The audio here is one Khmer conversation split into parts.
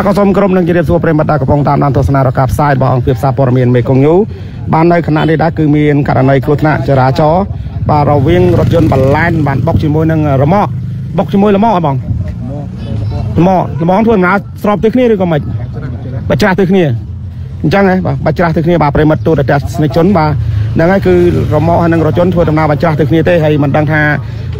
បាទក៏សូមក្រុមនឹងជម្រាបសួរប្រិមត្តដែលកំពុងតាមដានទស្សនារកាផ្សាយរបស់អង្គភាពសារព័ត៌មានមេកុងញូបាននៅខណៈនេះដែរគឺមានករណីគ្រោះថ្នាក់ចរាចរណ៍បាទរវាងរថយន្តបលែនបានបុកជាមួយនឹងរមាក់បុកជាមួយរមាក់ហ៎បងរមាក់រមាក់ធ្វើដំណើរស្របទៅគ្នាឬក៏មិនបាច់ច្រាស់ទៅគ្នាអញ្ចឹងហ៎បាទបាច់ច្រាស់ទៅគ្នាបាទប្រិមត្តទូរទស្សនិកជនបាទ ហ្នឹងហើយគឺរមាក់ហើយនឹងរថយន្តធ្វើដំណើរបាច់ច្រាស់ទៅគ្នាទេហើយមិនដឹងថា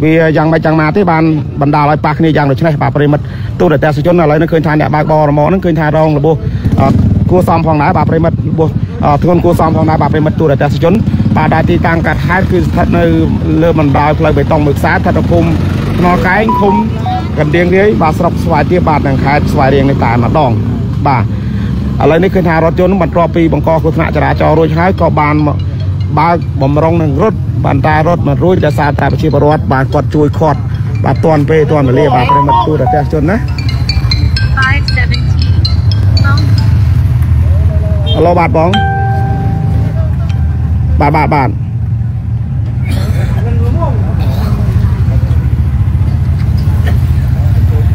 វាយ៉ាងម៉េចយ៉ាងណាទេបានបណ្ដាលឲ្យប៉ះគ្នាយ៉ាងដូចនេះបាទប្រិមត្តទូរទស្សនិកជនឥឡូវនេះឃើញថាអ្នកបើកបររមាក់ហ្នឹងឃើញថារងរបួសគួរសមផងដែរបាទប្រិមត្តរបួសធ្ងន់គួរសមផងដែរបាទប្រិមត្តទូរទស្សនិកជនបាទដែលទីតាំងកាត់ហេតុគឺស្ថិតនៅលើបណ្ដោយផ្លូវបេតុងមួយខ្សែស្ថិតនៅភូមិថ្នល់កែងភូមិកណ្ដៀងរាយបាទស្រុកស្វាយទាបបាទនឹងខេត្តស្វាយរៀងនេះតែម្ដងបាទឥឡូវនេះឃើញថារថយន្តបន្ទាប់ពីបង្កគ្រោះថ្នាក់ចរាចរណ៍រួចហើយក៏បាន បើកបំរុងនឹងរត់បានតែរត់មិនរួចដោយសារតែប្រជាពលរដ្ឋបានគាត់ជួយខាត់បាទតន់ពេលតន់វេលាបាទប្រិមិត្តទូរទស្សន៍ជនណា517ហឡូបាទបងបាទបាទបាទ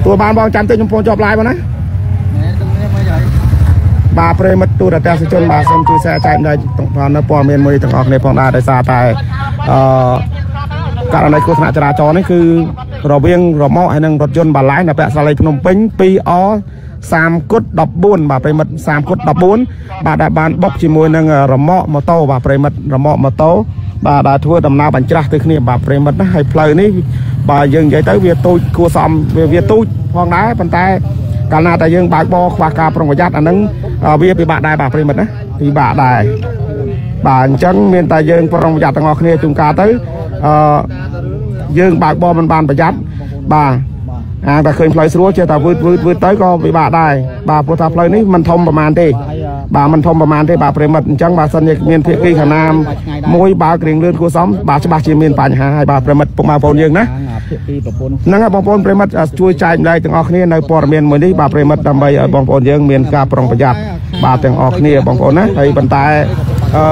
តួបានបងចាំតិចខ្ញុំពងជាប់ live បងណា បាទប្រិមិត្តទូរទស្សនិកជនបាទសូមជួយ share ចែកនៅនៅព័ត៌មានមួយទាំងអស់គ្នាផងដែរដោយសារតែអឺករណីគ្រោះថ្នាក់ចរាចរណ៍នេះគឺរវាងរមាក់ហើយនឹងរថយន្តបាឡែននៅពាក់សាលីភ្នំពេញ2អ30គុត14បាទប្រិមិត្ត30គុត14បាទដែលបានបុកជាមួយនឹងរមាក់ម៉ូតូបាទប្រិមិត្តរមាក់ម៉ូតូបាទដែលធ្វើដំណើរបញ្ច្រាស់ទៅគ្នាបាទប្រិមិត្តណាហើយផ្លូវនេះបាទយើងនិយាយទៅវាទូចគួរសមវាទូចផងដែរប៉ុន្តែ កាលណាតែយើងបើកបរខ្វះការប្រុងប្រយ័ត្នអានឹងវាពិបាកដែរបាទប្រិមិត្តណាពិបាកដែរបាទអញ្ចឹងមានតែយើងប្រុងប្រយ័ត្នទាំងអស់គ្នាជួនកាលទៅអឺយើងបើកបរមិនបានប្រយ័ត្នបាទអាតែឃើញផ្លូវស្រួលចេះតែវឺតវឺតវឺតទៅក៏ពិបាកដែរបាទព្រោះថាផ្លូវនេះមិនធំប្រហែលទេ បាទមិនធំប្រហែលទេបាទប្រិមិត្តអញ្ចឹងបាទសិនជាមានភាគីខាងណាមួយបើករៀងលឿនគួរសមបាទច្បាស់ជាមានបញ្ហាហើយបាទប្រិមិត្តពុកម៉ែបងប្អូនយើងណាភាគីប្រពន្ធហ្នឹងហើយបងប្អូនប្រិមិត្តជួយចែកម្លែកទាំងអស់គ្នានៅព័ត៌មានមួយនេះបាទប្រិមិត្តដើម្បីឲ្យបងប្អូនយើងមានការប្រុងប្រយ័ត្នបាទទាំងអស់គ្នាបងប្អូនណាហើយប៉ុន្តែអឺ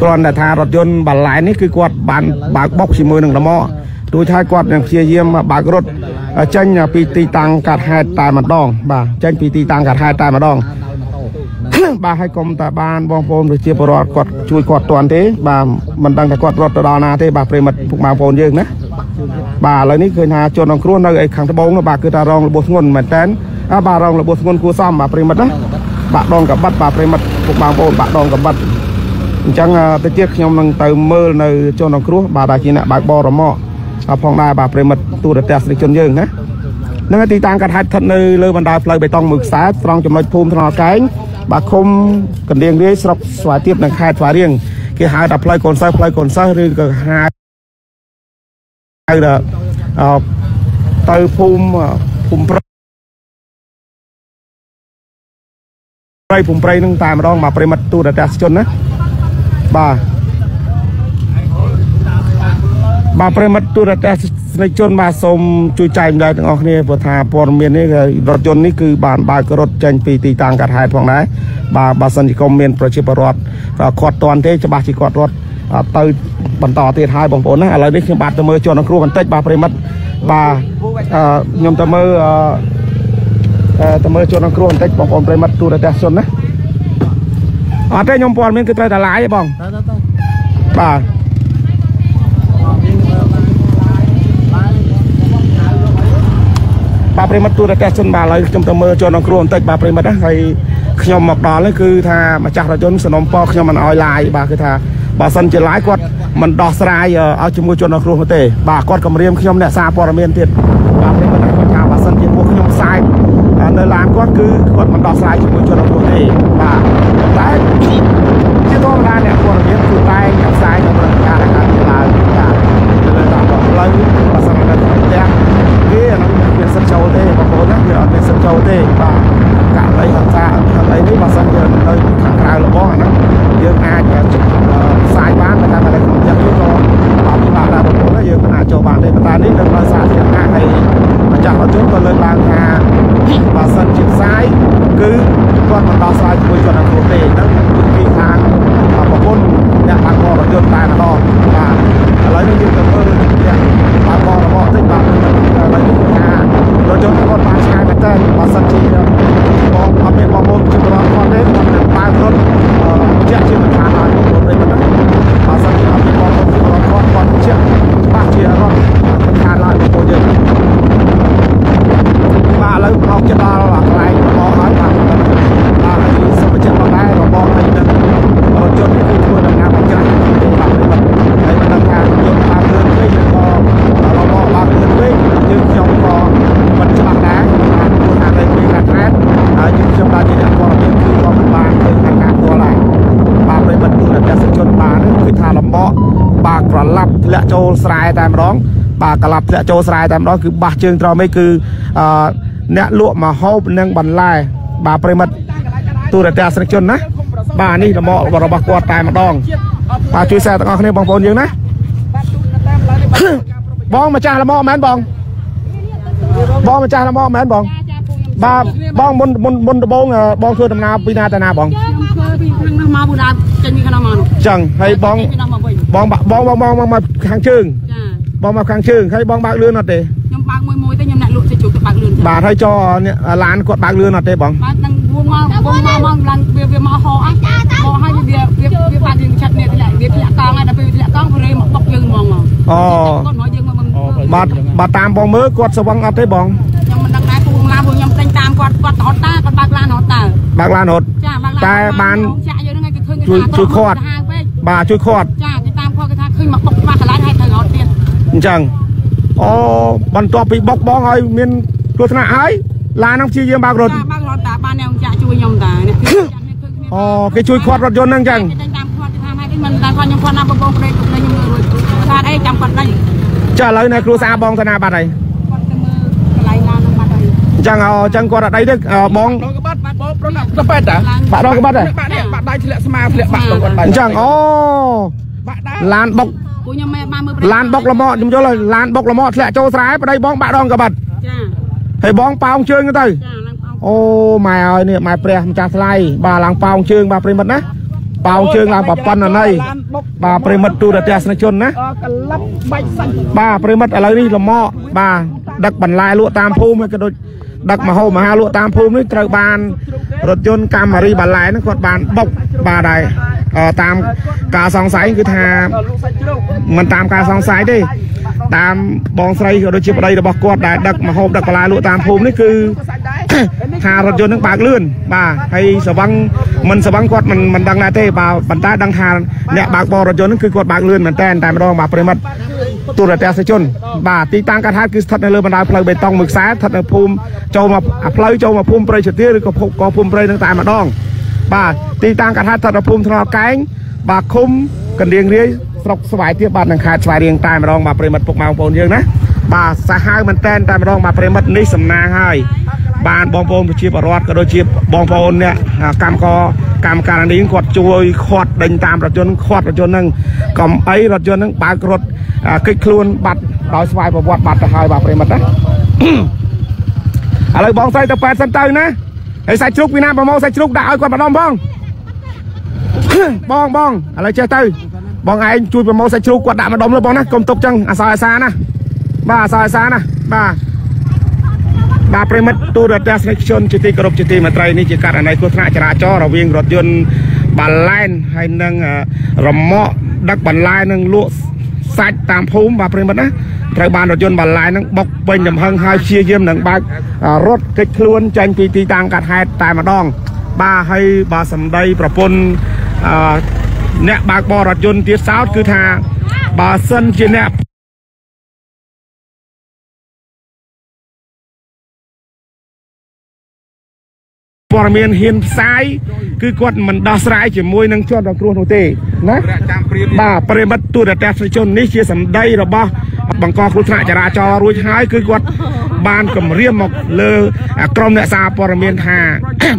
គ្រាន់តែថារថយន្តបាឡែននេះគឺគាត់បានបើកបុកជាមួយនឹងលម៉ទូចហើយគាត់នឹងព្យាយាមបើករត់ចេញពីទីតាំងកាត់ហេតុតែម្ដងបាទចេញពីទីតាំងកាត់ហេតុតែម្ដង បាទហើយកុំតាបានបងប្អូនប្រជាពលរដ្ឋគាត់ជួយគាត់តាន់ទេ បាទមិនដឹងថាគាត់រត់ទៅដល់ណាទេបាទប្រិមិត្តពុកម៉ែបងប្អូនយើងណាបាទឥឡូវនេះឃើញថាជនក្នុងគ្រោះនៅឯខាងត្បូងនោះបាទគឺថារងរបួសធ្ងន់មែនតើបាទរងរបួសធ្ងន់គួរសមបាទប្រិមិត្តណាបាក់ដងកបាត់បាទប្រិមិត្តពុកបងប្អូនបាក់ដងកបាត់អញ្ចឹងទៅទៀតខ្ញុំនឹងទៅមើលនៅជនក្នុងគ្រោះបាទដែលជាអ្នកបើកបររមាក់ផងដែរបាទប្រិមិត្តទូរទស្សនិកជនយើងណានឹងទីតាំងកាត់ហេតុស្ថិតនៅលើបណ្ដោយផ្លូវបេតុងមួយខ្សែត្រង់ចំណុចភូមិថ្នល់កែង បាទឃុំកណ្ដៀងរាយស្រុកស្វាយទៀបនិងខេត្តស្វាយរៀងគេហៅថាផ្លូវកូនសិស្សផ្លូវកូនសិស្សឬក៏ហៅហៅថាទៅភូមិភូមិប្រៃភូមិប្រៃនឹងតែម្ដងមកប្រិមិត្តទូរទស្សនិកជនណាបាទ បាទប្រិមិត្តទូរទស្សនិកជនបាទសូមជួយចែកម្លែកទាំងអស់គ្នាព្រោះថាព័ត៌មាននេះរថយន្តនេះគឺបានបើករត់ចេញពីទីតាំងកាត់ហេតុផងដែរបាទបើសិនជាគុំមានប្រជាពលរដ្ឋខាត់តន់ទេច្បាស់ជាគាត់រត់ទៅបន្តទៀតហើយបងប្អូនណាឥឡូវនេះខ្ញុំបាទទៅមើលជនក្នុងគ្រួបន្តិចបាទប្រិមិត្តបាទខ្ញុំទៅមើលទៅមើលជនក្នុងគ្រួបន្តិចបងប្អូនប្រិមិត្តទូរទស្សន៍ជនណាអត់ទេខ្ញុំព័ត៌មានគឺត្រូវតែឡាយទេបងបាទ បាទប្រិមិត្តទូរទស្សន៍ជនបាទឥឡូវខ្ញុំទៅមើលជនក្នុងគ្រួបន្តិចបាទប្រិមិត្តណាហើយខ្ញុំមកដល់នេះគឺថាម្ចាស់រថយន្តសនំពខ្ញុំមិនអោយឡាយបាទគឺថាបើសិនជាឡាយគាត់មិនដោះស្រាយឲ្យជាមួយជនក្នុងគ្រួទេបាទគាត់គម្រាមខ្ញុំអ្នកសារព័ត៌មានទៀតបាទប្រិមិត្តគាត់ថាបើសិនជាពួកខ្ញុំផ្សាយនៅឡានគាត់គឺគាត់មិនដោះស្រាយជាមួយជនក្នុងគ្រួទេបាទតែជាធម្មតាអ្នកព័ត៌មានគឺតែងផ្សាយនៅព្រឹត្តិការណ៍ដែលកើតឡើងបាទលើតាមផ្លូវបើសិននៅក្នុងផ្ទះគេអានោះមានសិទ្ធចូលទេបងប្អូនណាវាអត់មានសិទ្ធចូលទេបាទករណីហិង្សាករណីនេះបើសិនជានៅខាងក្រៅរបស់អានោះយើងអាចផ្សាយបានតែតែក្នុងផ្ទះយើងក៏អត់ពិបាកដែរបងប្អូនណាយើងមិនអាចចូលបានទេប៉ុន្តែនេះនៅលើសាធារណៈហើយម្ចាស់រថយន្តក៏លើកឡើងថាបើសិនជាផ្សាយគឺគាត់មិនដោះស្រាយជាមួយជនអន្ត ជាក់ជាមិនខានឡើយបងប្អូនប្រិយមិត្តណាបើសិនជាអត់មានបងប្អូនជាគាត់គាត់គាត់ជាក់ច្បាស់ជារត់មិនខានឡើយបងប្អូនយើងបាទឥឡូវមកចិត្តដល់កន្លែងរបស់ហើយបាទបាទហើយសូមបញ្ជាក់មកដែររបស់ហើយនឹងរថយន្តគឺធ្វើដំណើរមកច្រើនទេបាទប្រិយមិត្តហើយមិនដឹងថារថយន្តបើកលឿនពេកឬក៏របស់បើកលឿនពេកយើងខ្ញុំក៏មិនច្បាស់ដែរបាទព្រោះថានៅពេលខាងខេត្តហើយយើងខ្ញុំដល់ជាអ្នកព័ត៌មានគឺក៏មិនបានឃើញការផ្ទាល់ដែរបាទប្រិយមិត្តទូរទស្សនិកជនបានគឺថាលំបកបាទក្រឡាប់ធ្លាក់ចូលស្រែតែម្ដងបាទក្រឡាប់ធ្លាក់ ចូលស្រែតែម្ដងគឺបាសជើងត្រមនេះគឺអ្នកលក់មហូបនិងបន្លែបាទប្រិមិត្តទូរទស្សនិកជនណាបាទនេះលំអរបស់គាត់តែម្ដងបាទជួយសារទាំងអស់គ្នាបងប្អូនយើងណាបងម្ចាស់លំអមែនបងបងម្ចាស់លំអមែនបងបាទបងមុនមុនមុនដបងបងធ្វើដំណើរពីណាទៅណាបងធ្វើពីខាងនោះមកបូដាចេញពីខាងនោះមកនោះចឹងហើយបងបងបងបងមកខាងជើង បងមកខាងជើងហើយបងបើកលឿនអត់ទេខ្ញុំបើកមួយមួយទៅខ្ញុំអ្នកលក់ទៅជុកទៅបើកលឿនចាបាទហើយចោអ្នកឡានគាត់បើកលឿនអត់ទេបងបាទនឹងវួនមកវួនមកមកឡើងវាវាមកហោអស់ហោហើយវាវាវាបាត់យើងឆាត់នេះទៅវាធ្លាក់កង់ហើយដល់ពេលវាធ្លាក់កង់វារេមកបុកយើងហ្មងមកអូគាត់មកយើងមកមិនបាទបាទតាមបងមើលគាត់ស្វឹងអត់ទេបងខ្ញុំមិនដឹងដែរពូឡានពួកខ្ញុំទិញតាមគាត់គាត់រត់តាគាត់បើកឡានរត់តាបើកឡានរត់ចាបើកឡានតែបានចាក់យើងហ្នឹងគេឃើញគេជួយជួយខាត់ហាងពេកបាទជួយខាត់ចាគេតាមគាត់គេថាឃើញមកបុកច្បាស់កន្លែងហើយត្រូវរត់ទៀត អញ្ចឹងអូបន្ទាប់ពីបុកបងឲ្យមានគ្រោះថ្នាក់ហើយឡានហ្នឹងព្យាយាមបើករត់ចាបើករត់តាបានអ្នកចាក់ជួយខ្ញុំតាអ្នកគឺចាក់នេះឃើញគ្នាអូគេជួយខាត់រថយន្តហ្នឹងអញ្ចឹងគេដេញតាមគាត់គេថាម៉េចមិនតាមគាត់ខ្ញុំគាត់ណាបងបងប្រេកខ្ញុំខ្ញុំរួចថាអីចាំគាត់ដេញចាឥឡូវនៅគ្រួសារបងទៅណាបាត់ហើយគាត់ទៅមើលកន្លែងឡាននឹងបាត់ហើយអញ្ចឹងអូអញ្ចឹងគាត់អត់អីទេអឺបងដងក្បាត់បាត់បោប្រណាប់ទៅប៉ែតតាឡើងបាក់ដងក្បាត់ហ៎បាក់នេះបាក់ដៃធ្លាក់ស្មាធ្លាក់បាក់ដងគាត់បាអត់ញ្ចឹងអូបាក់ដែរឡានបុកពួកខ្ញុំមិនបានមើល ឡានបុកលម៉ខ្ញុំយល់ហើយឡានបុកលម៉ធ្លាក់ចូលស្រែប្តីបងបាក់ដងក្បាត់ចាហើយបងប៉ោងជើងទៅចាឡើងប៉ោងអូម៉ែអើយនេះម៉ែព្រះម្ចាស់ថ្លៃបាទឡើងប៉ោងជើងបាទប្រិមិត្តណាប៉ោងជើងឡើងប្រប៉ុណ្ណណីបាទប្រិមិត្តទូរទស្សនិកជនណាអកលឹបបាច់សាច់បាទប្រិមិត្តឥឡូវនេះលម៉បាទដឹកបន្លែលក់តាមភូមិហើយក៏ដូច ដឹកមហោបមហាលក់តាមភូមិនេះត្រូវបានរថយន្តកាមេរីបន្លែហ្នឹងគាត់បានបុកបាទដែរអឺតាមការសង្ស័យគឺថាលក់សាច់ជ្រូកមិនតាមការសង្ស័យទេតាមបងស្រីក៏ដូចជាប្តីរបស់គាត់ដែលដឹកមហូបដឹកបន្លែលក់តាមភូមិនេះគឺសាច់ដែរថារថយន្តនឹងបើកលឿនបាទហើយសវឹងមិនសវឹងគាត់មិនមិនដឹងដែរទេបាទប៉ុន្តែដឹងថាអ្នកបើកបររថយន្តហ្នឹងគឺគាត់បើកលឿនមែនតើតែម្ដងបាទប្រិមិត្ត ទូរទស្សនិកជន បាទទីតាំងកាត់ហេតុគឺស្ថិតនៅលើបណ្ដោយផ្លូវបេតុងមួយខ្សែស្ថិតនៅភូមិចូលមកអាផ្លូវចូលមកភូមិព្រៃឈើទាលឬក៏ភូមិក៏ភូមិព្រៃនឹងតែម្ដង បាទទីតាំងកាត់ហេតុស្ថិតនៅភូមិថ្នល់កែងបាទឃុំកណ្ដៀងរាយស្រុកស្វាយទាបបាទនឹងខេត្តស្វាយរៀងតែម្ដងបាទប្រិមិត្តពុកម៉ែបងប្អូនយើងណាបាទសាហាវមែនតែនតែម្ដងបាទប្រិមិត្តនេះសំណាងហើយ បានបងប្អូនប្រជាពលរដ្ឋក៏ដូចជាបងប្អូនអ្នកកម្មករកម្មការនេះគាត់ជួយខាត់ដេញតាមរថយន្តខាត់រថយន្តហ្នឹងកុំអីរថយន្តហ្នឹងបើករត់កិច្ចខ្លួនបាត់ដោយស្វ័យប្រវត្តិបាត់ទៅហើយបាទប្រិមិត្តណាឥឡូវបងស្រីទៅប៉ែតសិនទៅណាហើយសាច់ជ្រូកពីណាប្រមោសាច់ជ្រូកដាក់ឲ្យគាត់ម្ដងបងបងបងឥឡូវចេះទៅបងឯងជួយប្រមោសាច់ជ្រូកគាត់ដាក់ម្ដុំលើបងណាកុំទុកចឹងអាសោះអាសាណាបាទអាសោះអាសាណាបាទ បាទប្រិមិត្តទូរទស្សនិកជនជាទីគោរពជាទីមេត្រីនេះជាករណីគ្រោះថ្នាក់ចរាចរណ៍រវាងរថយន្តបាឡែនហើយនិងអឺរមាក់ដឹកបន្លែនិងលក់សាច់តាមភូមិបាទប្រិមិត្តណាត្រូវបានរថយន្តបាឡែននឹងបុកពេញចំហឹងហើយព្យាយាមនឹងបើកអឺរត់គេចខ្លួនចេញពីទីតាំងកាត់ហេតុតែម្ដង បាទហើយបាទសម្ដីប្រពន្ធអឺអ្នកបើកបររថយន្តទៀតសោតគឺថាបើសិនជាអ្នក ព័ត៌មានហ៊ានផ្សាយគឺគាត់មិនដោះស្រាយជាមួយនឹងជនរងគ្រោះនោះទេណាប្រាក់ចាំព្រៀនបាទប្រិមិត្តទូរទស្សនិកជននេះជាសម្ដីរបស់បង្កគ្រោះថ្នាក់ចរាចរណ៍រួចហើយគឺគាត់បានគម្រាមមកលើក្រុមអ្នកសារព័ត៌មានថា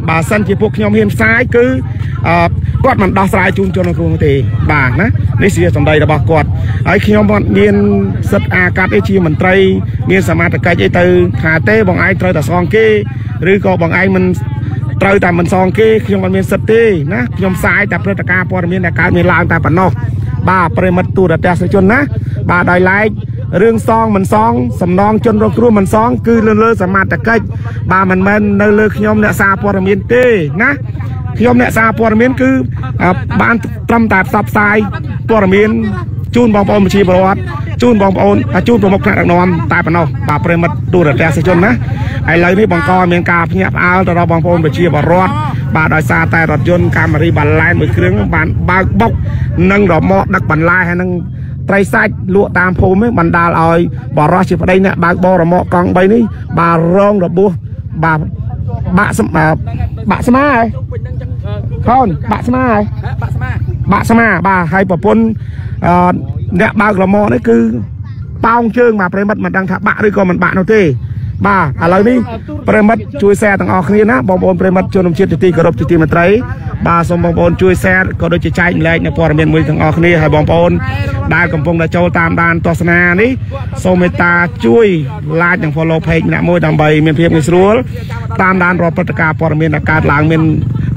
បើសិនជាពួកខ្ញុំហ៊ានផ្សាយគឺអឺគាត់មិនដោះស្រាយជូនជនរងគ្រោះនោះទេបាទណានេះជាសម្ដីរបស់គាត់ហើយខ្ញុំអត់មានសិទ្ធិអាកាត់ទេជាមន្ត្រី មានសមត្ថកិច្ចអីទៅថាទេបងឯងត្រូវតែសងគេឬក៏បងឯងមិន ត្រូវតែមិនសងគេខ្ញុំអត់មានសិទ្ធិទេណាខ្ញុំផ្សាយតែព្រឹត្តិការណ៍ព័ត៌មានដែលកើតមានឡើងតែប៉ុណ្ណោះបាទប្រិមិត្តទូរទស្សនិកជនណាបាទដោយឡែករឿងសងមិនសងសំណងជនរងគ្រោះមិនសង គឺលើលើសមត្ថកិច្ចបាទមិនមែននៅលើខ្ញុំអ្នកសារព័ត៌មានទេណាខ្ញុំអ្នកសារព័ត៌មានគឺអឺបានត្រឹមតែផ្សព្វផ្សាយព័ត៌មាន ជូនបងប្អូនប្រជាពលរដ្ឋជូនបងប្អូនអាជូនប្រមុខថ្នាក់ដឹកនាំតែប៉ុណ្ណោះបាទប្រិមិត្តទូរទស្សនិកជនណាឥឡូវនេះបង្កឲ្យមានការភ្ញាក់ផ្អើលទៅដល់បងប្អូនប្រជាពលរដ្ឋបាទដោយសារតែរថយន្តកាមេរីបាឡែនមួយគ្រឿងបានបើកបុកនិងរមាស់ដឹកបន្លែហើយនឹងត្រីសាច់លក់តាមភូមិនេះបណ្ដាលឲ្យបរោះជាប្តីអ្នកបើកបររមាក់កង់3នេះបាទរងរបួសបាទបាក់ស្មាបាក់ស្មាហើយខូនបាក់ស្មាហើយបាក់ស្មា បាក់ស្មាបាទហើយប្រពន្ធអឺអ្នកបើករមាស់នេះគឺប៉ោងជើងបាទប្រិមិត្តមិនដឹងថាបាក់ឬក៏មិនបាក់នោះទេបាទឥឡូវនេះប្រិមិត្តជួយ share ទាំងអស់គ្នាណាបងប្អូនប្រិមិត្តជនរួមជាតិជាទីគោរពជាទីមេត្រីបាទសូមបងប្អូនជួយ share ក៏ដូចជាចែកម្លែកនៅព័ត៌មានមួយទាំងអស់គ្នាហើយបងប្អូនដែលកំពុងតែចូលតាមដានទស្សនានេះសូមមេត្តាជួយ like និង follow page ម្នាក់មួយដើម្បីមានភាពងាយស្រួលតាមដានរាល់ព្រឹត្តិការណ៍ព័ត៌មានដែលកើតឡើងមាន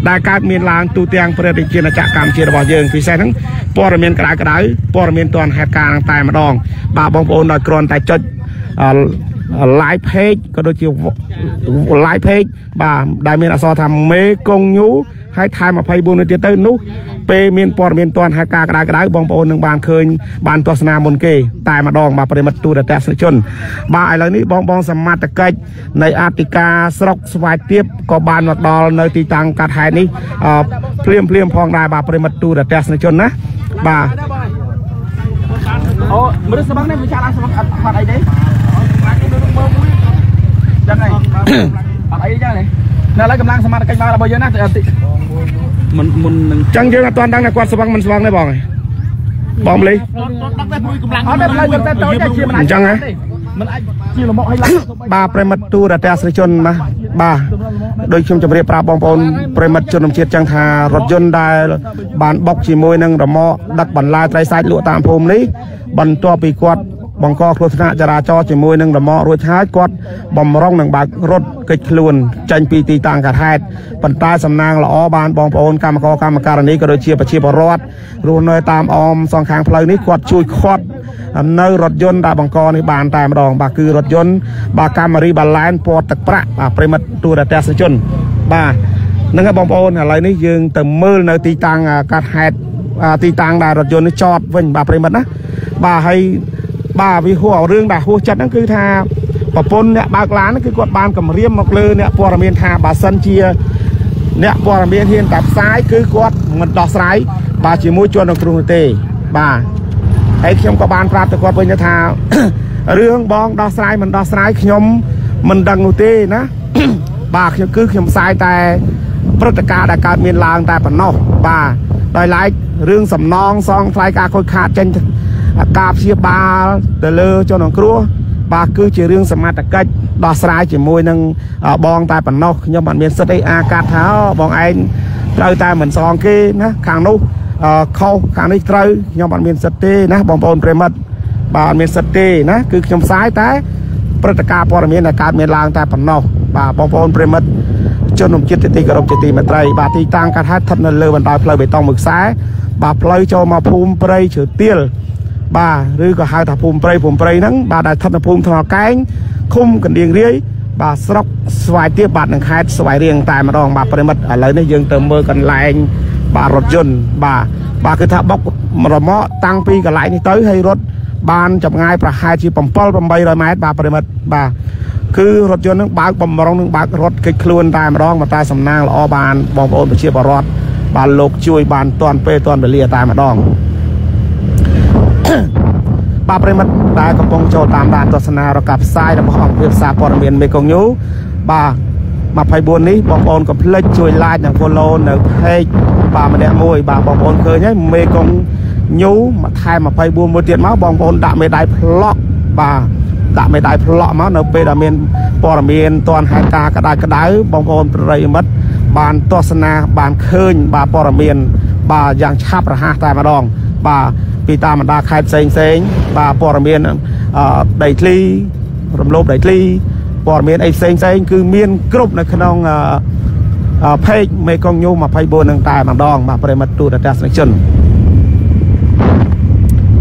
ដែលកើតមានឡើងទូទាំងប្រទេសជាណាចក្រកម្ពុជារបស់យើងពិសេសហ្នឹងព័ត៌មានក្តៅក្តៅព័ត៌មានទាន់ហេតុការណ៍តែម្ដង បាទបងប្អូនដោយគ្រាន់តែចុចអឺ live page ក៏ដូចជា live page បាទដែលមានអក្សរថាមេកុងញូ ហើយថែម24នាទីទៅនោះពេលមានព័ត៌មានទាន់ហេតុការណ៍ក្តៅក្តៅបងប្អូននឹងបានឃើញបានទស្សនាមុនគេតែម្ដងបាទប្រិមិត្តទូរទស្សនិកជន បាទឥឡូវនេះបងបងសមត្ថកិច្ចនៃអធិការស្រុកស្វាយទៀបក៏បានមកដល់នៅទីតាំងកាត់ហេតុនេះអឺភ្លាមភ្លាមផងដែរបាទប្រិមិត្តទូរទស្សនិកជនណាបាទអូមនុស្សស្បឹងនេះវាចាក់ឡើងស្បឹងអត់អត់អីទេចឹងហើយអត់អីចឹងនេះ នៅឡើយកម្លាំងសមត្ថកិច្ចមករបស់យើងណាតិមុនមុននឹងអញ្ចឹងយើងអត់ទាន់ដឹងថាគាត់ស្វឹងមិនស្វឹងទេបងបងលីអត់ទេផ្លូវទៅទៅទៅជាមិនអាចអញ្ចឹងហ៎មិនអាចជាលំអឲ្យឡើងបាទប្រិមិត្តទូរទស្សនិកជនណាបាទដូចខ្ញុំជម្រាបប្រាប់បងប្អូនប្រិមិត្តជនជាតិចឹងថារថយន្តដែល បានបុកជាមួយនឹងរមាក់ដឹកបន្លែត្រីសាច់លក់តាមភូមិនេះបន្ទាប់ពីគាត់ បង្កគ្រោះថ្នាក់ចរាចរណ៍ជាមួយនឹងរមាក់រួចហើយគាត់បំរុងនឹងបើករត់កិច្ចខ្លួនចេញពីទីតាំងកាត់ហេតុប៉ុន្តែសំណាងល្អបានបងប្អូនកម្មករកម្មការនីក៏ដូចជាប្រជាពលរដ្ឋរស់នៅតាមអមសងខាងផ្លូវនេះគាត់ជួយខាត់នៅរថយន្តដែលបង្កនេះបានតែម្ដងបាទគឺរថយន្តបាទកាមេរីបាឡែនពណ៌ទឹកប្រាក់បាទប្រិមិត្តទូរទស្សនិកជន បាទហ្នឹងហើយបងប្អូនឥឡូវនេះយើងទៅមើលនៅទីតាំងកាត់ហេតុទីតាំងដែលរថយន្តនេះចតវិញបាទប្រិមិត្តណាបាទហើយ បាទវាហួសរឿងដែលហួសចិត្តហ្នឹងគឺថាប្រពន្ធអ្នកបើកឡានហ្នឹងគឺគាត់បានគម្រាមមកលើអ្នកព័ត៌មានថាបើសិនជា អ្នកព័ត៌មានហ៊ានតែផ្សាយគឺគាត់មិនដោះស្រាយបាទជាមួយជនរងគ្រោះនោះទេបាទហើយខ្ញុំក៏បានប្រាប់ទៅគាត់វិញថារឿងបងដោះស្រាយមិនដោះស្រាយខ្ញុំមិនដឹងនោះទេណាបាទខ្ញុំគឺខ្ញុំផ្សាយតែព្រឹត្តិការណ៍ដែលកើតមានឡើងតែប៉ុណ្ណោះបាទដោយឡែករឿងសំណងសងថ្លៃការខូចខាតចេញ ការព្យាបាលទៅលើជនរងគ្រោះបាទគឺជារឿងសមត្ថកិច្ចដោះស្រាយជាមួយនឹងបងតែប៉ុណ្ណោះខ្ញុំអត់មានសិទ្ធិអីអាកាត់ថាអូបងឯងត្រូវតែមិនសងគេណាខាងនោះអឺខុសខាងនេះត្រូវខ្ញុំអត់មានសិទ្ធិទេណាបងប្អូនប្រិមិត្តបាទអត់មានសិទ្ធិទេណាគឺខ្ញុំផ្សាយតែព្រឹត្តិការណ៍ព័ត៌មានដែលកើតមានឡើងតែប៉ុណ្ណោះបាទបងប្អូនប្រិមិត្តជនរួមជាតិទីគោរពជាទីមេត្រីបាទទីតាំងកាត់ហេតុស្ថិតនៅលើបណ្ដោយផ្លូវបេតុងមួយខ្សែបាទផ្លូវចូលមកភូមិព្រៃជ្រទៀល បាទឬក៏ហៅថាភូមិព្រៃភូមិព្រៃហ្នឹងបាទដែលស្ថិតនៅភូមិថ្នកែងឃុំកណ្ដៀងរាយបាទស្រុកស្វាយទៀបបាទនឹងខេត្តស្វាយរៀងតែម្ដងបាទប្រិមិត្តឥឡូវនេះយើងទៅមើលកន្លែងបាទរថយន្តបាទបាទគឺថាបុករមាក់តាំងពីកន្លែងនេះទៅហើយរត់បានចម្ងាយប្រហែលជា7 800ម៉ែត្របាទប្រិមិត្តបាទគឺរថយន្តនឹងបើកបំរុងនឹងបើករត់កិច្ចខ្លួនតែម្ដងតែសំណាងល្អបានបងប្អូនប្រជាពលរដ្ឋបាទលោកជួយបានតាន់ពេលតាន់វេលាតែម្ដង បាទប្រិមិត្តដែលកំពុងចូលតាមដានទស្សនារកការផ្សាយរបស់អង្គភាពសារព័ត៌មានមេកុងញូបាទ24នេះបងប្អូនកុំភ្លេចជួយ like និង follow នៅ page បាទម្នាក់មួយបាទបងប្អូនឃើញហើយមេកុងញូមកថែម24មួយទៀតមកបងប្អូនដាក់មេដៃប្លុកបាទដាក់មេដៃប្លុកមកនៅពេលដែលមានព័ត៌មានតនហេតុការណ៍ក្តៅក្តៅបងប្អូនប្រិយមិត្តបានទស្សនាបានឃើញបាទព័ត៌មាន បាទយ៉ាងឆាប់រហ័សតែម្ដងបាទ ពីតាមបណ្ដាខេត្តផ្សេងផ្សេងបាទព័ត៌មានអឺដីធ្លីរំលោភដីធ្លីព័ត៌មានអីផ្សេងផ្សេងគឺមានគ្រប់នៅក្នុងអឺអឺ page មេកុងញូ24នឹងតែម្ដងបាទប្រិមិត្តទូរទស្សនិកជន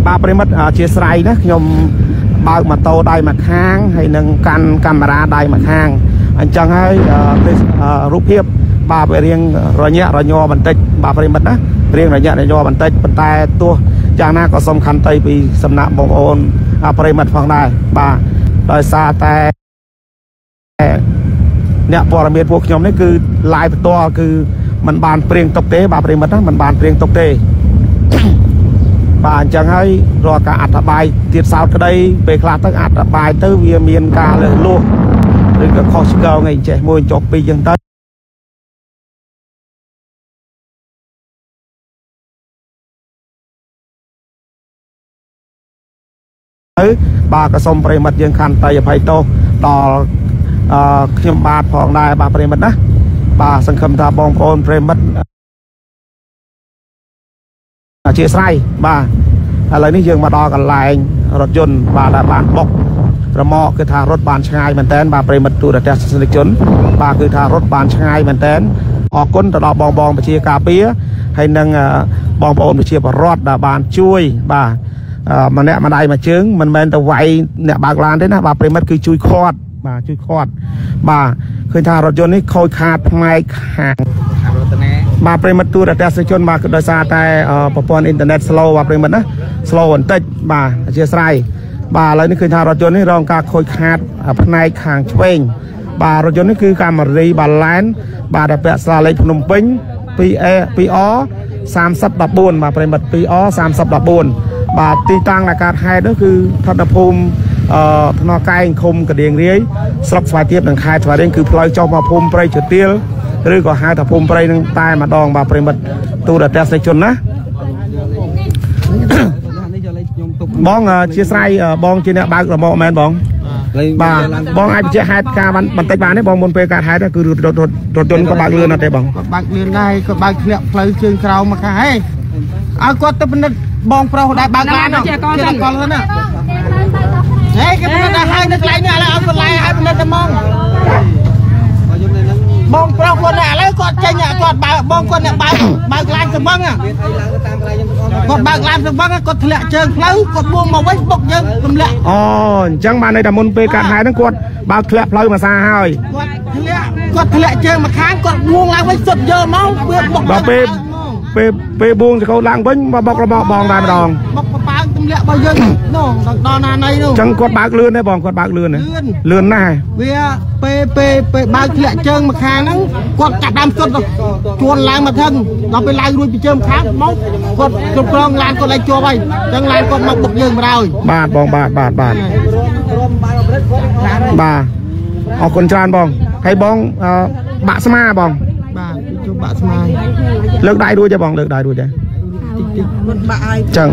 បាទប្រិមិត្តអធិស្ឋានណាខ្ញុំបើកម៉ូតូដៃមួយខាងហើយនឹងកាន់កាមេរ៉ាដៃមួយខាងអញ្ចឹងហើយអឺទេសអឺរូបភាពបាទវារៀងរញាក់រញ័របន្តិចបាទប្រិមិត្តណារៀងរញាក់រញ័របន្តិចប៉ុន្តែទោះ យ៉ាងណាក៏សូមខន្តីពីសំណាក់បងប្អូនអាប្រិមិត្តផងដែរបាទដោយសារតែអ្នកព័ត៌មានពួកខ្ញុំនេះគឺ live ផ្ទាល់គឺมันបានព្រៀងទុកទេបាទប្រិមិត្តណាมันបានព្រៀងទុកទេ បាទអញ្ចឹងហើយរាល់ការអត្ថបាយទៀតសោតក្តីពេលខ្លះទៅអត្ថបាយទៅវាមានការលើសលួសឬក៏ខុសឆ្គងអីចេះមួយចុះពីរអញ្ចឹងទៅ ទៅបាទក៏សូមប្រិមិត្តយើងខន្តីអភ័យទោសដល់អឺខ្ញុំបាទផងដែរបាទប្រិមិត្តណាបាទសង្ឃឹមថាបងប្អូនប្រិមិត្តអធិស្ឋានបាទឥឡូវនេះយើងមកដល់កន្លែងរថយន្តបាទដែលបានបុករមាក់គឺថារត់បានឆ្ងាយមែនតើបាទប្រិមិត្តទូរទស្សនិកជន បាទគឺថារត់បានឆ្ងាយមែនតើអរគុណទៅដល់បងបងប្រជាការពារហើយនឹងអឺបងប្អូនប្រជាពលរដ្ឋដែលបានជួយបាទអឺ ម្នាក់ម្ដាយមួយជើងមិនមែនទៅវាយអ្នកបើកឡានទេណាបាទប្រិមិត្តគឺជួយខាត់បាទជួយខាត់បាទឃើញថារថយន្តនេះខូចខាតផ្នែកខាងរតនាបាទប្រិមិត្តទូរទស្សនិកជនបាទគឺដោយសារតែអឺប្រព័ន្ធអ៊ីនធឺណិត slow បាទប្រិមិត្តណា slow បន្តិចបាទអធិស្ឋានបាទឥឡូវនេះឃើញថារថយន្តនេះរងការខូចខាតផ្នែកខាងឆ្វេងបាទរថយន្តនេះគឺកាមេរីបាឡែនបាទដែលពាក់ស្លាលេខភ្នំពេញ 2A 2A 3014បាទប្រិមិត្ត 2A 3014 បាទទីតាំងនៃការហេតុនោះគឺស្ថិតនៅភូមិអឺថ្នកែងឃុំកដៀងរាយស្រុកស្វាយទៀបនិងខេត្តស្វាយរៀងគឺផ្លូវចុះមកភូមិព្រៃជទាលឬក៏ហៅថាភូមិព្រៃនឹងតែម្ដងបាទប្រិមិត្តទូរទស្សនិកជនណានេះយកលេខខ្ញុំទុកបងអឺជាស្រ័យអឺបងជាអ្នកបើករមាក់មែនបងលេខបាទបងអាចបញ្ជាក់ហេតុការបានបន្តិចបានទេបងមុនពេលកើតហេតុគឺរថរថរថយន្តក៏បើកលឿនណាស់ទេបងគាត់បើកលឿនដែរគាត់បើកធ្លាក់ផ្លូវជើងក្រោមមកខាងហេឲ្យគាត់ទៅពិនិត្យ បងប្រុសដែរបើកឡាននោះជាកលទៅណាហេគេពិនិត្យដល់ហើយនៅកន្លែងនេះឥឡូវឲ្យកន្លែងឲ្យពិនិត្យតែហ្មងបងប្រុសគាត់នេះឥឡូវគាត់ចេញគាត់បើកបងគាត់អ្នកបើកបើកឡានសំបងគាត់បើកឡានសំបងគាត់ធ្លាក់ជើងផ្លូវគាត់បួងមកវិញបុកយើងទម្លាក់អូអញ្ចឹងបានន័យថាមុនពេលកើតហេតុហ្នឹងគាត់បើកធ្លាក់ផ្លូវមួយសាហើយគាត់ធ្លាក់គាត់ធ្លាក់ជើងមកខាងគាត់បួងឡើងវិញសុទ្ធយកមកវាបុកដល់ពេល ពេលពេលបួងចកោឡើងវិញមកបុករមាក់បងតែម្ដងបុកបបើកទម្លាក់របស់យើងនោះដល់ណាណៃនោះអញ្ចឹងគាត់បើកលឿនទេបងគាត់បើកលឿនទេលឿនលឿនណាស់វាពេលពេលពេលបើកធ្លាក់ជើងមកខាងហ្នឹងគាត់ចាប់ដើមសុទ្ធជួនឡើងមកថឹងដល់ពេលឡើងរួចពីជើងខាងមកគាត់គ្រប់គ្រងឡានគាត់ឡើងជាប់ហើយអញ្ចឹងឡានគាត់មកបុកយើងមកហើយបាទបងបាទបាទបាទបាទអរគុណច្រើនបងហើយបងអឺបាក់ស្មាបងបាទ ជួបបាក់ស្មាយលើកដៃរួចទេបងលើកដៃរួចទេតិចតិចគាត់បាក់ហើយអញ្ចឹង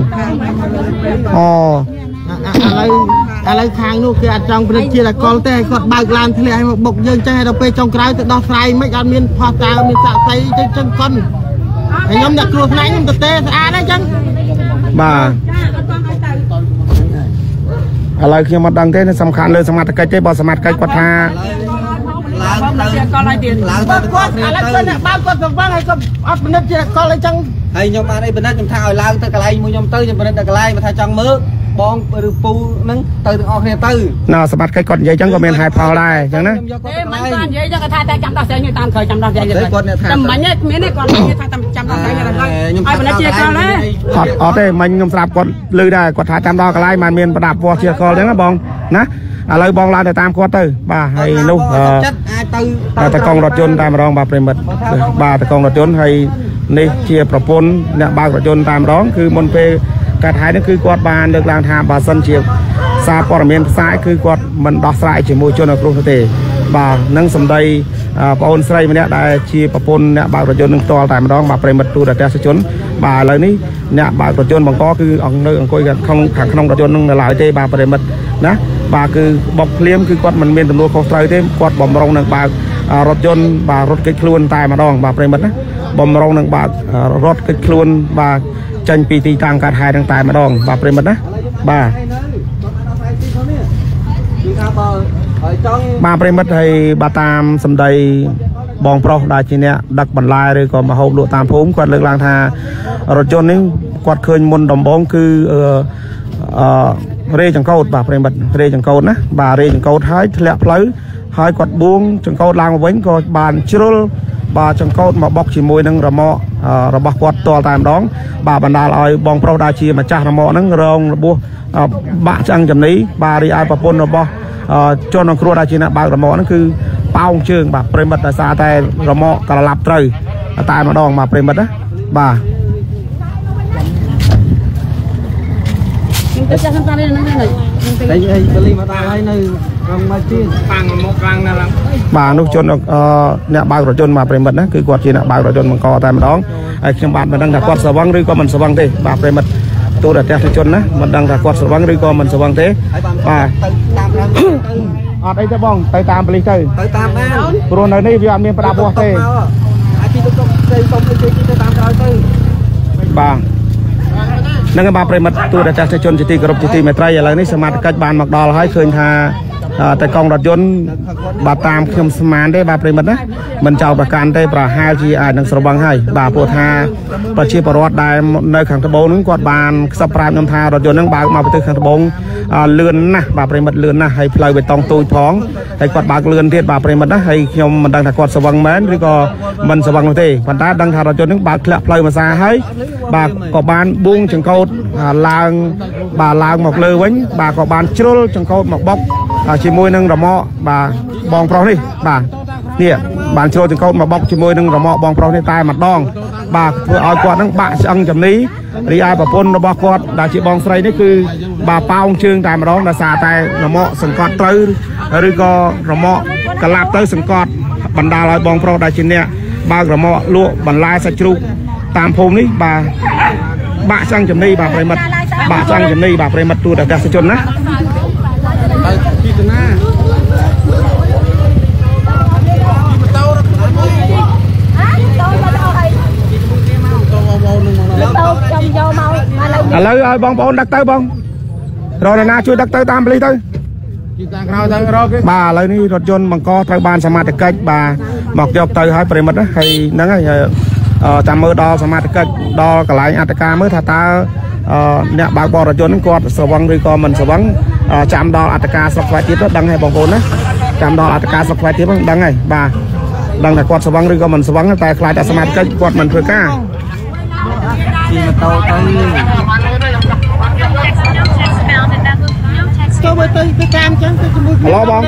អូឥឡូវឥឡូវខាងនោះគេអត់ចង់ព្រឹកជាតកលទេគាត់បើកឡានធ្លាក់ឲ្យមកបុកយើងចេះដល់ពេលចុងក្រោយទៅដោះស្រាយមិនអត់មានផោះតាវមានសាក់សីចឹងចឹងគាត់ហើយខ្ញុំអ្នកគ្រោះថ្នាក់ខ្ញុំទៅទេស្អាតហើយចឹងបាទឥឡូវខ្ញុំមិនដឹងទេសំខាន់លើសមត្ថកិច្ចទេបើសមត្ថកិច្ចគាត់ថា ឡើងទៅជាកលឲ្យទៀតឡើងទៅគាត់គាត់ឥឡូវគាត់អ្នកបើកគាត់សង្វឹងហើយគាត់អត់ពិនិត្យជាតកលអីចឹងហើយខ្ញុំបានអីបណិតខ្ញុំថាឲ្យឡើងទៅកន្លែងមួយខ្ញុំទៅខ្ញុំបណិតទៅកន្លែងមកថាចង់មើលបងឬពូហ្នឹងទៅទាំងអស់គ្នាទៅណ៎សមត្ថកិច្ចគាត់និយាយចឹងក៏មានហេតុផលដែរអញ្ចឹងណាខ្ញុំយកគាត់ទេទៅមិនកន្លែងគាត់និយាយចឹងគាត់ថាតែចាំដោះស្រាយនេះតាមក្រោយចាំដោះស្រាយនេះទេគាត់អ្នកថាតែមិនទេមានទេគាត់និយាយថាតាមចាំដោះស្រាយនេះដល់ហើយឲ្យបណ្ឌិតជាកលណាអត់អត់ទេមិញខ្ញុំស្ដាប់គាត់លឺដែរគាត់ថាចាំដល់កន្លែងបានមានប្រដាប់វាស់ជាកលអញ្ចឹងណាបងណា ឥឡូវបងឡើងទៅតាមគាត់ទៅបាទហើយនោះអឺចិត្តអាចទៅតែតកងរថយន្តតែម្ដងបាទប្រិមិត្តបាទតកងរថយន្តហើយនេះជាប្រពន្ធអ្នកបើករថយន្តតែម្ដងគឺមុនពេលកាត់ហេតុនេះគឺគាត់បានលើកឡើងថាបើសិនជាសារព័ត៌មានផ្សាយគឺគាត់មិនដោះស្រាយជាមួយជនរងគ្រោះនោះទេបាទនឹងសម្ដីអឺបងអូនស្រីម្នាក់ដែលជាប្រពន្ធអ្នកបើករថយន្តនឹងផ្ទាល់តែម្ដងបាទប្រិមិត្តទូរទស្សនិកជនបាទឥឡូវនេះអ្នកបើករថយន្តបង្កគឺអង្គនៅអង្គុយក្នុងខាងក្នុងរថយន្តនឹងនៅឡើយទេបាទប្រិមិត្តណា បាទគឺបុកភ្លាមគឺគាត់មិនមានទំនួលខុសត្រូវទេគាត់បំរុងនឹងបើករថយន្តបាទរត់គេចខ្លួនតែម្ដងបាទប្រិមិត្តណាបំរុងនឹងបើករត់គេចខ្លួនបាទចេញពីទីតាំងកាត់ហេតុនឹងតែម្ដងបាទប្រិមិត្តណាបាទគឺថាបើហើយចង់បាទប្រិមិត្តហើយបាទតាមសម្ដីបងប្រុសដែលជាអ្នកដឹកបន្លែឬក៏មហូបលក់តាមភូមិគាត់លើកឡើងថារថយន្តនេះគាត់ឃើញមុនដំបូងគឺអឺអឺ រេចង្កោតបាទប្រិមិត្តរេចង្កោតណាបាទរេចង្កោតហើយធ្លាក់ផ្លូវហើយគាត់បួងចង្កោតឡើងមកវិញក៏បានជ្រុលបាទចង្កូតមកបុកជាមួយនឹងរមាក់អឺរបស់គាត់ទាល់តែម្ដង បាទបណ្ដាលឲ្យបងប្រុសដែលជាម្ចាស់រមាក់ហ្នឹងរងរបួសអឺបាក់ឆ្អឹងចំណីបាទរីឯប្រពន្ធរបស់អឺជនក្នុងគ្រួដែលជាអ្នកបើករមាក់ហ្នឹងគឺប៉ោងជើងបាទប្រិមិត្តដោយសារតែរមាក់ក្រឡាប់ត្រូវតែម្ដងបាទប្រិមិត្តណាបាទ ខ្ញុំ ទៅចាស់ខាងតាមនេះហ្នឹងហ្នឹងខ្ញុំទៅតែអីបលីមកដល់ហើយនៅក្នុងមកជឿប៉ាំងមកខ្លាំងណាស់ឡើងបាទនោះជនអឺអ្នកបើករថយន្តបាទប្រិមិត្តណាគឺគាត់ជាអ្នកបើករថយន្តបង្កតែម្ដងហើយខ្ញុំបាទមិនដឹងថាគាត់ស្រវឹងឬក៏មិនស្រវឹងទេបាទប្រិមិត្តទូរទស្សនិកជនណាមិនដឹងថាគាត់ស្រវឹងឬក៏មិនស្រវឹងទេបាទទៅតាមរំទៅអត់អីទេបងទៅតាមប៉ូលីសទៅទៅតាមបានព្រោះនៅនេះវាអត់មានប្រដាប់វាស់ទេអាជីទុកទុកទៅសុំទៅជួយទៅតាមក្រោយទៅបាទហ្នឹងហើយបាទប្រិមិត្តទូរទស្សនិកជនជាទីគោរពជាទីមេត្រីឥឡូវនេះសមាជិកបានមកដល់ហើយឃើញថាអឺតែកង់រថយន្តបាទតាមខ្ញុំស្មានទេបាទប្រិមិត្តណាមិនចោលប្រកាន់ទេប្រហែលជាអាចនឹងស្រវឹងហើយបាទព្រោះថាប្រជាពលរដ្ឋដែលនៅខាងត្បូងហ្នឹងគាត់បានខ្សឹបប្រាប់ខ្ញុំថារថយន្តហ្នឹងបើកមកប្រទេសខាងត្បូងអឺលឿនណាស់បាទប្រិមិត្តលឿនណាស់ហើយផ្លូវបេតុងទូចផងហើយគាត់បើកលឿនទៀតបាទប្រិមិត្តណាហើយខ្ញុំមិនដឹងថាគាត់ស្រវឹងមែនឬក៏មិនស្រវឹងនោះទេប៉ុន្តែដឹងថារថយន្តហ្នឹងបើកធ្លាក់ផ្លូវមួយសាហើយ បាទក៏បានបួងចង្កូតអាឡើងបាទឡើងមកលើវិញ បាទក៏បានជ្រុលចង្កូតមកបុកអឺជាមួយនឹងរមាក់បាទបងប្រុសនេះបាទនេះបានជ្រុលចង្កូតមកបុកជាមួយនឹងរមាក់បងប្រុសនេះតែម្ដង បាទធ្វើឲ្យគាត់ហ្នឹងបាក់ឆ្អឹងចំណីរីឯប្រពន្ធរបស់គាត់ដែលជាបងស្រីនេះគឺបាទប៉ោងជើងតែម្ដងដោយសារតែរមាក់សង្កត់ត្រូវឬក៏រមាក់កលាប់ទៅសង្កត់បណ្ដាលឲ្យបងប្រុសដែលជាអ្នកបើករមាក់លក់បន្លែសាច់ជ្រូក តាមភូមិនេះបាទបាក់ឆ្អឹងចំណីបាទប្រិមិត្តបាក់ឆ្អឹងចំណីបាទប្រិមិត្តទូតអាកាសជនណាទៅពីកណាឥឡូវឲ្យបងប្អូនដឹកទៅបងរកអ្នកណាជួយដឹកទៅតាមប៉ូលីសទៅពីតាមក្រោយទៅរកគេបាទឥឡូវនេះរថយន្តបង្កត្រូវបានសមត្ថកិច្ចបាទមកយកទៅឲ្យប្រិមិត្តណាហើយហ្នឹងហើយហើយអឺ តាមមើលដល់សមត្ថកិច្ចដល់កន្លែងអត្តការមើលថាតើអឺអ្នកបើកបររថយន្តហ្នឹងគាត់ស្រវឹងឬក៏មិនស្រវឹងអឺចាំដល់អត្តការស្រុកខ្វាយទៀតទៅដឹងហើយបងប្អូនណាចាំដល់អត្តការស្រុកខ្វាយទៀតហ្នឹងដឹងហើយបាទដឹងថាគាត់ស្រវឹងឬក៏មិនស្រវឹងតែខ្លាចតែសមាជិកគាត់មិនធ្វើការជិះម៉ូតូទៅចូលទៅទៅតាមចឹងទៅជាមួយហឡូបង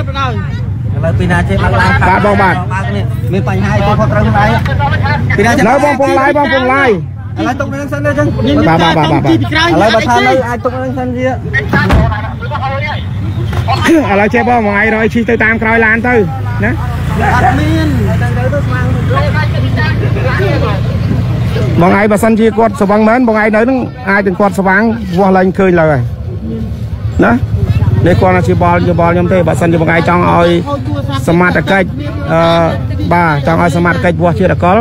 ឥឡូវពីណាចេះបាក់ឡើងបាទបងបាទបើកនេះមានបញ្ហាអីទៅគាត់ត្រូវខ្លួនឯងពីណាចេះនៅបងពងឡាយបងពងឡាយឥឡូវទុកនៅនឹងសិនទៅចឹងបាទបាទបាទបាទឥឡូវបើថានៅអាចទុកនៅនឹងសិនជាឥឡូវចេះបងមួយថ្ងៃរយឈីទៅតាមក្រោយឡានទៅណាអត់មានតែទៅទៅស្មានបងឯងបើសិនជាគាត់ស្វាំងមែនបងឯងនៅនឹងអាចទាំងគាត់ស្វាំងវាស់ឡើងឃើញលើហើយណា នេះគាត់ណាជាបល់យោបល់ខ្ញុំទេបើសិនជាបងឯងចង់ឲ្យសមត្ថកិច្ចអឺបាទចង់ឲ្យសមត្ថកិច្ចវាស់ជាតិអកល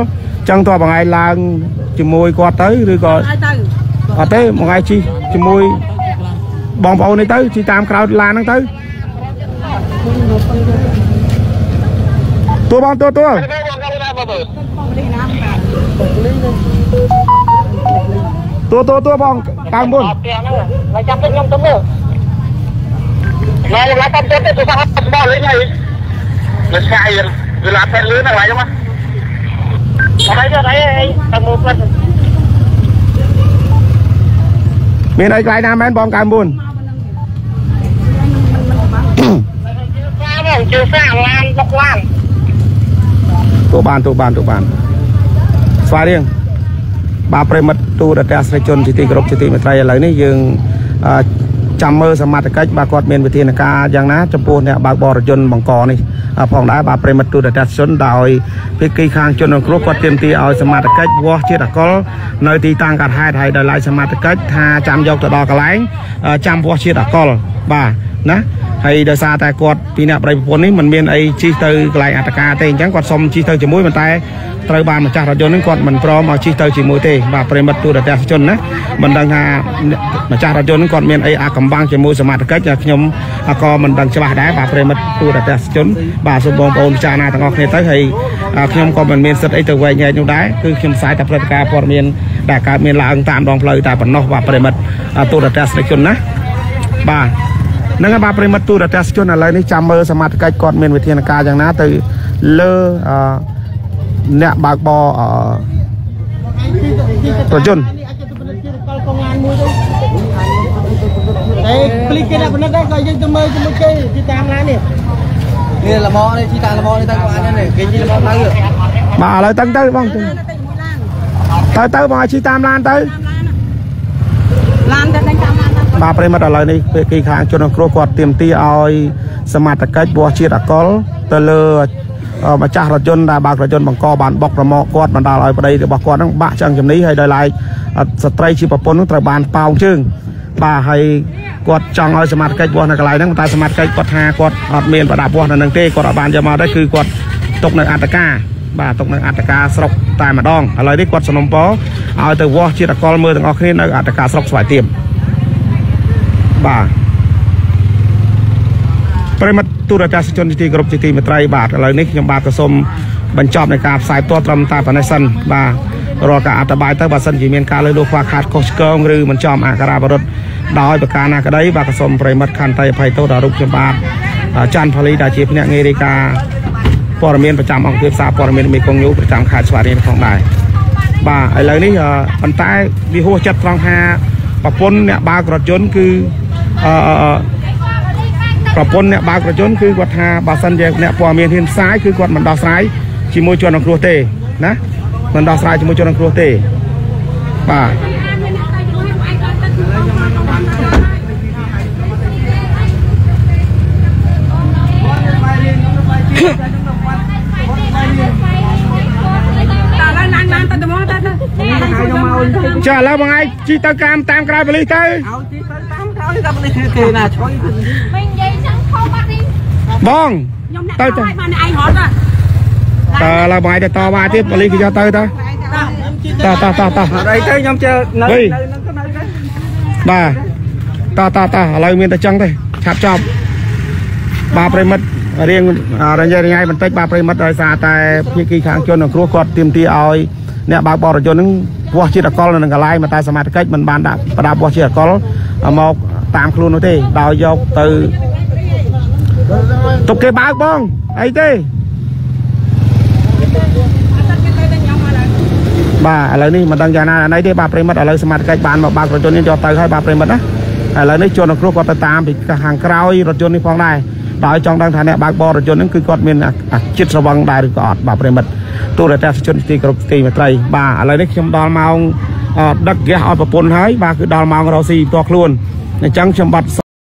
ចឹងតើបងឯងឡើងជាមួយគាត់ទៅឬក៏ឲ្យទៅអត់ទេបងឯងជិះជាមួយបងប្អូននេះទៅជិះតាមក្រោយឡានហ្នឹងទៅតួបងតួតួតួតួតួបង99 lại chăm tới nhông tấm nữa này là tâm chết tôi sao hết bỏ lấy này nó sai rồi rồi làm thêm lưới này lại không á ở đây cho thấy tầng một lần មានអីកន្លែងណាមែនបង99 sao mà chưa sao làm độc làm ទូបានទូបានទូបានស្វារៀងបាទប្រិមិត្តទូរទស្សនិកជនជាទីគោរពជាទីមេត្រីឥឡូវនេះយើងអឺ ចាំមើលសមត្ថកិច្ចបាទគាត់មានវិធានការយ៉ាងណាចំពោះអ្នកបើកបរយន្តបង្កនេះអ่าផងដែរបាទប្រិមិត្តទូរទស្សនិកជនដោយភាគីខាងជនរងគ្រោះគាត់ទាមទារឲ្យសមត្ថកិច្ចវាស់ជាតិអកុលនៅទីតាំងកាត់ហេតុហើយដោយឡែកសមត្ថកិច្ចថាចាំយកទៅដល់កន្លែងអឺចាំវាស់ជាតិអកុលបាទណា ហើយដោយសារតែគាត់ពីអ្នកប្រៃប្រពន្ធនេះមិនមានអីជិះទៅកន្លែងអត្តការទេអញ្ចឹងគាត់សុំជិះទៅជាមួយប៉ុន្តែត្រូវបានម្ចាស់រថយន្តហ្នឹងគាត់មិនព្រមឲ្យជិះទៅជាមួយទេបាទប្រិមិត្តទូរទស្សនិកជនណាមិនដឹងថាម្ចាស់រថយន្តហ្នឹងគាត់មានអីអាកំបាំងជាមួយសមត្ថកិច្ចខ្ញុំក៏មិនដឹងច្បាស់ដែរបាទប្រិមិត្តទូរទស្សនិកជនបាទសូមបងប្អូនពិចារណាទាំងអស់គ្នាទៅហើយខ្ញុំក៏មិនមានសិទ្ធអីទៅវែងញែកនោះដែរគឺខ្ញុំផ្សាយតែព្រឹត្តិការណ៍ព័ត៌មានដែលកើតមានឡើងតាមដងផ្លូវតែប៉ុណ្ណោះបាទប្រិមិត្តទូរទស្សនិកជនណាបាទ ហ្នឹងហើយបាទប្រិមិត្តទូរទស្សន៍ជនឥឡូវនេះចាំមើលសមាជិកគាត់មានវិធានការយ៉ាងណាទៅលើអ្នកបើកបរប្រជនតែភ្លេចគេដាក់បណ្ឌិតដែរក៏យើងទៅមើលជាមួយគេទីតាមឡាននេះនេះល្មមនេះទីតាមល្មមនេះទៅបាននេះគេជីល្មមទៅបាទឥឡូវតឹងទៅបងទៅទៅបងឲ្យជីតាមឡានទៅ បាទប្រិមិត្តឥឡូវនេះពេលគេខាងជនរងគ្រោះគាត់ទៀមទីឲ្យសមត្ថកិច្ចបោះជាតិអកុលទៅលើអឺម្ចាស់រថយន្តដែលបើករថយន្តបង្កបានបុកប្រមោគាត់បណ្ដាលឲ្យប្តីរបស់គាត់ហ្នឹងបាក់ចឹងជំនីហើយដោយឡែកអឺស្ត្រីជាប្រពន្ធហ្នឹងត្រូវបានប៉ោងជើងបាទហើយគាត់ចង់ឲ្យសមត្ថកិច្ចបោះនៅកន្លែងហ្នឹងតែសមត្ថកិច្ចគាត់ថាគាត់អត់មានប្រដាប់បោះនៅហ្នឹងទេគាត់អត់បានយកមកទេគឺគាត់ຕົកនៅអត្តការបាទຕົកនៅអត្តការស្រុកតែម្ដងឥឡូវនេះគាត់សំណុំពរឲ្យទៅវាស់ជាតិអកុលមើលទាំងអស់គ្នានៅអត្តការស្រុកស្វាយទៀប បាទប្រិមត្តទូរទស្សនិកជនជាទីគោរពជាទីមេត្រីបាទឥឡូវនេះខ្ញុំបាទក៏សូមបញ្ចប់នៃការផ្សាយផ្ទាល់ត្រឹមតែប៉ុណ្ណេះសិនបាទរាល់ការអត្ថបាយទៅបើសិនជាមានការលើសលួសខ្វះខាតខុសឆ្គងឬមិនចំអក្ខរាបរុទ្ធដោយប្រការណាក្តីបាទក៏សូមប្រិមត្តខន្តីអភ័យទោសដល់រូបខ្ញុំបាទច័ន្ទផលីដែលជាភ្នាក់ងាររាយការណ៍ព័ត៌មានប្រចាំអង្គភាពសារព័ត៌មានមេគង្គញូប្រចាំខេត្តស្វាយរៀងផងដែរបាទឥឡូវនេះអឺប៉ុន្តែវាហួសចិត្តត្រង់ថាប្រពន្ធអ្នកបើករថយន្តគឺ អឺប្រពន្ធអ្នកបើករថយន្តគឺគាត់ថាបើសិនជាអ្នកព័ត៌មានហ៊ានផ្សាយគឺគាត់មិនដោះស្រាយជាមួយជនរងគ្រោះទេណាមិនដោះស្រាយជាមួយជនរងគ្រោះទេបាទតែឡានឡានឡានទៅទៅមកទៅទៅចាឥឡូវបងឯងជីទៅកាមតាមក្រៅប៉ូលីសទៅឲ្យទី ទៅតាមក្រោយតាមនេះគេណាឆ្អុយវិញនិយាយចឹងខុសបាត់នេះបងខ្ញុំអ្នកទៅទៅទៅឲ្យបានឯងរត់ហ៎តើឥឡូវបងឯងទៅតវ៉ាទៀតប៉ូលីសគេយកទៅទៅតោះតោះតោះតោះតោះអីទៅខ្ញុំជើនៅហេនៅនឹងក៏នៅដែរបាទតោះតោះតោះឥឡូវមានតែចឹងទេឆាប់ចប់បាទប្រិមិត្តរៀងរញ៉ៃរញ៉ៃបន្តិចបាទប្រិមិត្តដោយសារតែភាគីខាងជនរងគ្រោះគាត់ទាមទារឲ្យអ្នកបើកបររថយន្តហ្នឹងវាស់ជាតិអកុលនៅនឹងកន្លែងមកតែសមត្ថកិច្ចមិនបានដាក់ប្រដាប់វាស់ជាតិអកុលមក តាមខ្លួននោះទេដោយយកទៅទុកគេបើកបងអីទេបាទឥឡូវនេះមិនដឹងយ៉ាងណាណីទេបាទប្រិមិត្តឥឡូវសមត្ថកិច្ចបានមកបើករថយន្តនេះយកទៅហើយបាទប្រិមិត្តណាឥឡូវនេះជនរងគ្រោះគាត់ទៅតាមពីខាងក្រោយរថយន្តនេះផងដែរដោយចង់ដឹងថាអ្នកបើកបររថយន្តហ្នឹងគឺគាត់មានអាចិត្តស្រវឹងដែរឬក៏អត់បាទប្រិមិត្តទូរទស្សនិកជនទីគ្រប់ទីមេត្រីបាទឥឡូវនេះខ្ញុំដល់ម៉ោងអឺដឹកហ្គាសឲ្យប្រពន្ធហើយបាទគឺដល់ម៉ោងរកស៊ីផ្ទាល់ខ្លួន អញ្ចឹងខ្ញុំបាត់